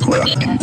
Class D